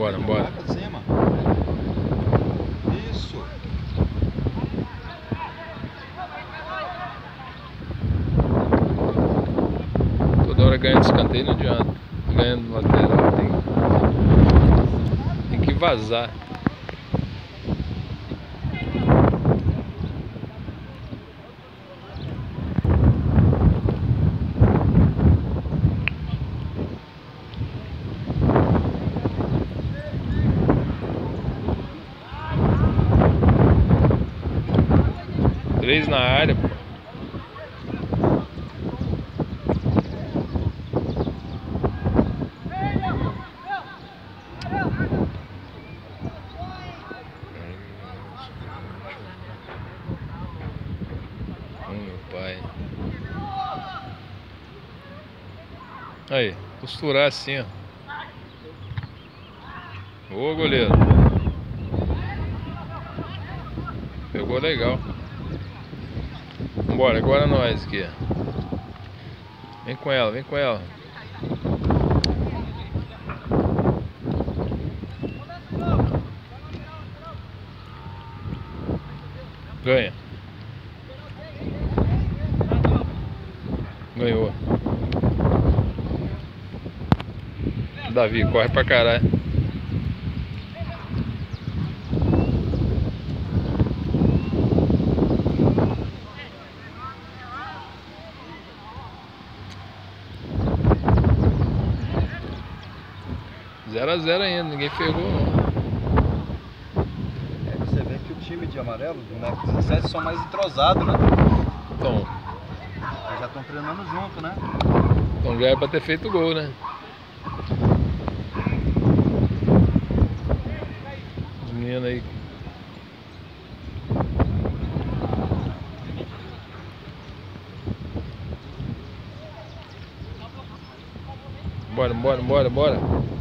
Bora, bora. Vai pra cima. Isso. Toda hora ganhando escanteio não adianta. Ganhando lateral tem, tem que vazar. Três na área, pô. Aí, costurar assim, ó. Ô, goleiro. Pegou legal. Vambora, agora nós aqui. Vem com ela, vem com ela. Ganha. Ganhou. Davi, corre pra caralho. Zero a zero ainda, ninguém pegou não. É, você vê que o time de amarelo, do NEC 17, são mais entrosados, né? Então, Eles já estão treinando junto, né? então já é pra ter feito gol, né? Os meninos aí. Bora, bora, bora, bora.